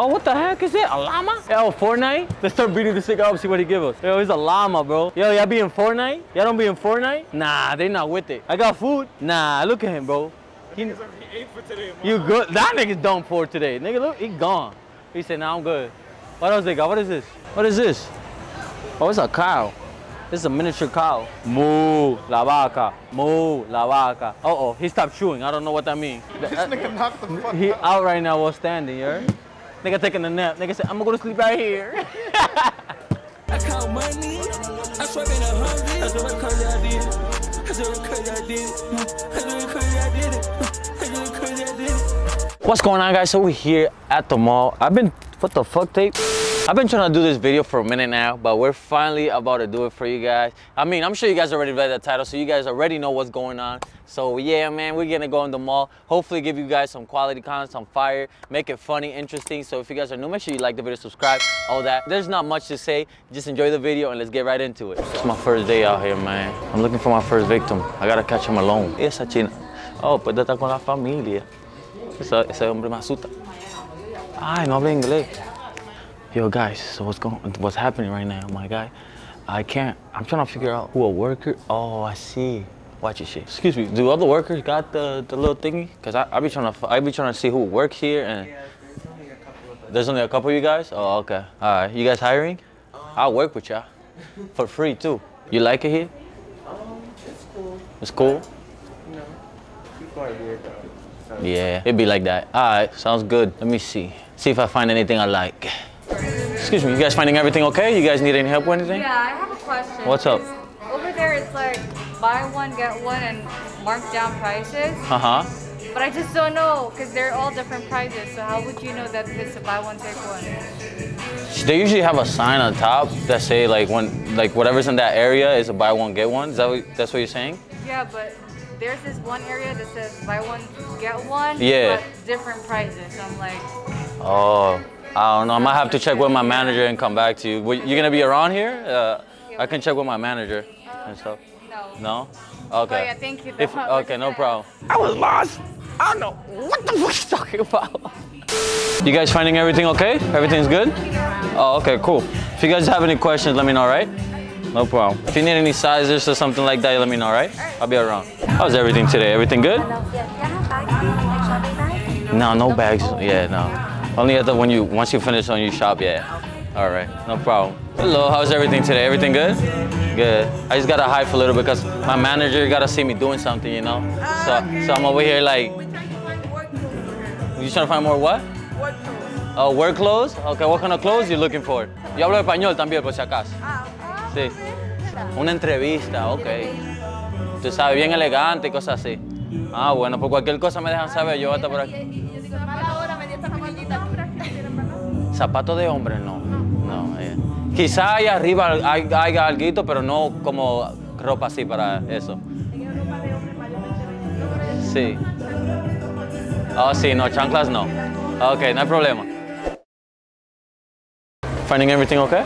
Oh, what the heck is it? A llama? Yo, Fortnite? Let's start beating this nigga up, see what he give us. Yo, he's a llama, bro. Yo, y'all be in Fortnite? Y'all don't be in Fortnite? Nah, they not with it. I got food. Nah, look at him, bro. He, ate for today. you good? That nigga's done for today. Nigga, look, he gone. He said, nah, I'm good. What else they got? What is this? What is this? Oh, it's a cow. This is a miniature cow. Moo, la vaca. Moo, la vaca. Uh oh, he stopped chewing. I don't know what that means. This nigga knocked the fuck He out. out right now while standing, yeah? Nigga taking a nap. Nigga said, I'm gonna go to sleep right here. I count money. I swipe in a hundred. That's what crazy I did. That's what crazy I did. That's what crazy I did it. What crazy I did it. What's going on guys? So we're here at the mall. I've been, what the fuck tape? I've been trying to do this video for a minute now, but we're finally about to do it for you guys. I mean, I'm sure you guys already read the title, so you guys already know what's going on. So yeah, man, we're gonna go in the mall. Hopefully give you guys some quality content, some fire, make it funny, interesting. So if you guys are new, make sure you like the video, subscribe, all that. There's not much to say. Just enjoy the video and let's get right into it. It's my first day out here, man. I'm looking for my first victim. I gotta catch him alone. Esa china. Oh, pues está con la familia. Ese hombre me asusta. Ay, no habla inglés. Yo, guys, so what's going, what's happening right now, my guy? I can't. I'm trying to figure out who a worker. Oh, I see. Watch your shit. Excuse me. Do other workers got the, the little thingy? Cause I, I be trying to I be trying to see who works here and. There's only a couple of you guys. Oh, okay. All right. You guys hiring? I'll work with y'all for free too. You like it here? Um, It's cool. It's cool. No. People are weird though. So Yeah, it'd be like that. All right, sounds good. Let me see. See if I find anything I like. Excuse me, you guys finding everything okay? You guys need any help with anything? Yeah, I have a question. What's up? Over there, it's like buy one get one and marked down prices. Uh huh. But I just don't know because they're all different prices. So how would you know that it's a buy one take one? They usually have a sign on top that say like when like whatever's in that area is a buy one get one. Is that what, that's what you're saying? Yeah, but there's this one area that says buy one get one. Yeah. But different prices. So I'm like, Oh, I don't know. I might have to check with my manager and come back to you. Wait, You gonna be around here? Uh, I can check with my manager and stuff. no. No? Okay. Oh, yeah, thank you. If, though. I was okay, no problem. I was lost. I don't know what the fuck he's talking about. You guys finding everything okay? Everything's good? Oh, okay, cool. If you guys have any questions, let me know, right? No problem. If you need any sizes or something like that, let me know, right? I'll be around. How's everything today? Everything good? No, no bags. Yeah, no. Only at the when you once you finish on your shop, yeah. All right, no problem. Hello, how's everything today? Everything good? Good. I just gotta hide for a little because my manager gotta see me doing something, you know. So, so I'm over here like. You trying to find more what? Oh, work clothes? Okay, what kind of clothes you looking for? Yo hablo español también, por si acaso. Sí. Una entrevista, ok. Tú sabes, bien elegante y cosas así. Ah, bueno, por cualquier cosa me dejan saber, yo voy a estar por aquí. Zapatos de hombre, no. No, eh. Quizá ahí arriba hay, haya algo, pero no como ropa así para eso. Sí. Oh, sí, no, chanclas no. Ok, no hay problema. Finding everything okay?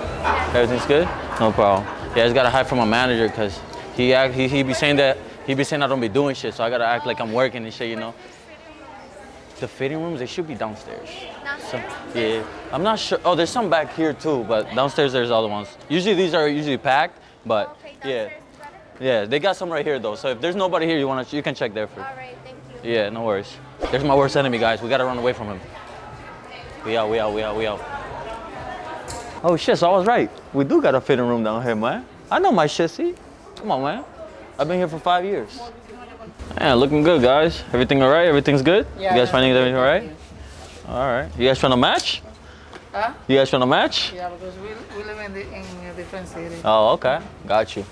Everything's good? No problem. Yeah, I just gotta hide from my manager because he, he he be saying that he be saying I don't be doing shit, so I gotta act like I'm working and shit, you know. The fitting rooms they should be downstairs. So, yeah, I'm not sure. Oh, there's some back here too, but downstairs there's other ones. Usually these are usually packed, but yeah, yeah, they got some right here though. So if there's nobody here, you wanna you can check there first. Alright, thank you. Yeah, no worries. There's my worst enemy, guys. We gotta run away from him. We out, we out, we out, we out. Oh shit, so I was right. We do got a fitting room down here, man. I know my shit, see? Come on, man. I've been here for five years. Man, looking good, guys. Everything all right? Everything's good? Yeah, you guys finding everything all right? All right. You guys trying to match? Huh? You guys trying to match? Yeah, because we, we live in, the, in a different city. Oh, okay. Got you.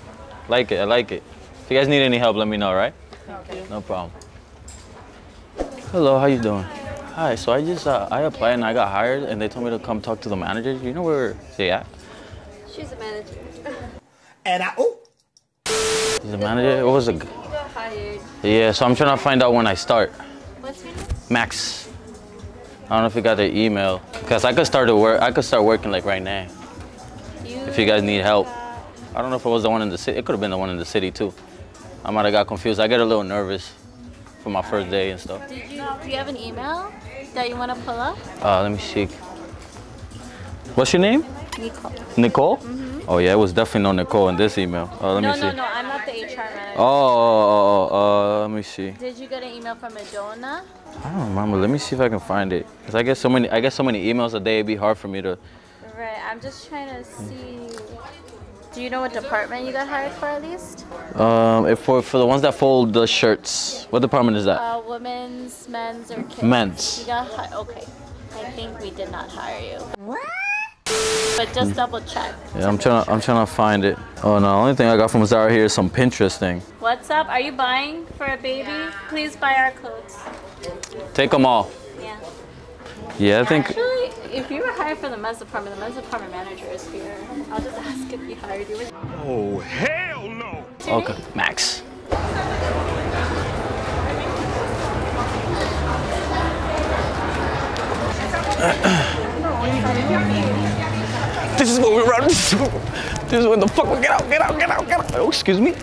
Like it, I like it. If you guys need any help, let me know, right? Okay. No problem. Hello, how you doing? Hi, so I just, uh, I applied and I got hired and they told me to come talk to the manager. Do you know where they at? She's a manager. And I, oh, He's the manager? What was it? Hired. Yeah, so I'm trying to find out when I start. What's your name? Max. I don't know if you got their email. Cause I could start to work, I could start working like right now. You If you guys need help. I don't know if it was the one in the city. It could have been the one in the city too. I might have got confused. I get a little nervous for my first day and stuff. Did you, do you have an email that you want to pull up? Uh, let me see. What's your name? Nicole. Nicole? Oh yeah, it was definitely no Nicole in this email. Oh, let No, me see. no, no. I'm not the HR manager. Oh, oh, oh, uh, let me see. Did you get an email from Madonna? I don't remember. Let me see if I can find it. Cause I get so many, I get so many emails a day. It'd be hard for me to. Right. I'm just trying to see. Do you know what department you got hired for at least? Um, if for for the ones that fold the shirts, what department is that? Uh, women's, men's, or kids? Men's. You got okay. I think we did not hire you. What? But just mm. double check. Yeah, I'm trying. To, I'm trying to find it. Oh no, the only thing I got from Zara here is some Pinterest thing. What's up? Are you buying for a baby? Please buy our clothes. Take them all. Yeah. Yeah, I think. Actually, if you were hired for the men's department, the men's department manager is here. I'll just ask if he hired you. Oh, hell no. Okay, Max. This is what we run. This is what the fuck we get out, get out, get out, get out. Oh, excuse me.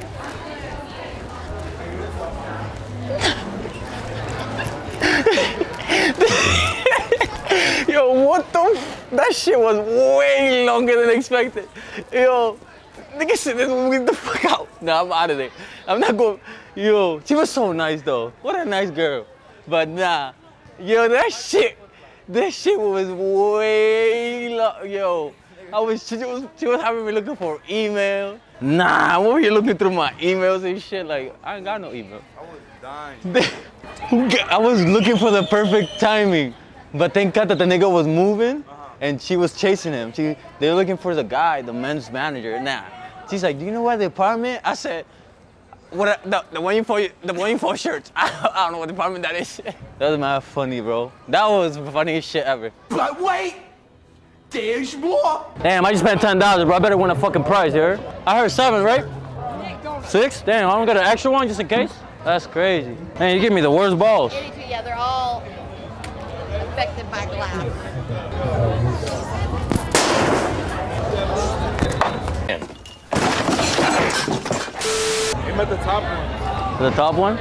Yo, what the? That shit was way longer than expected. Yo, nigga said this get the fuck out. Nah, I'm out of there. I'm not going. Yo, she was so nice though. What a nice girl. But nah, yo, that shit, that shit was way long. Yo, I was she was she was having me looking for email. Nah, what were you looking through my emails and shit. Like I ain't got no email. I was dying. I was looking for the perfect timing, but thank God that the nigga was moving, uh-huh. and she was chasing him. She, they were looking for the guy, the men's manager. Nah, she's like, do you know where the apartment? I said, what? The, the one you for the one you for shirts. I, I don't know what department that is. that was mad funny, bro. That was the funniest shit ever. But wait, there's more. Damn, I just spent ten dollars, bro. I better win a fucking prize here. I heard seven, right? Six? Damn, I don't got an extra one just in case. That's crazy. Man, you give me the worst balls. Yeah, they're all affected by glass. I'm at the top one. The top one?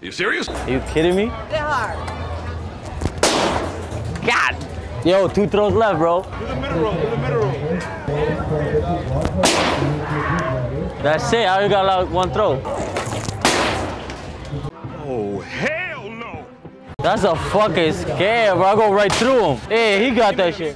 You serious? Are you kidding me? They're hard. Yo, two throws left, bro. Do the middle row. Do the middle row. That's it. I only got like one throw. Oh, hell no. That's a fucking scare, bro. I go right through him. Hey, he got that shit.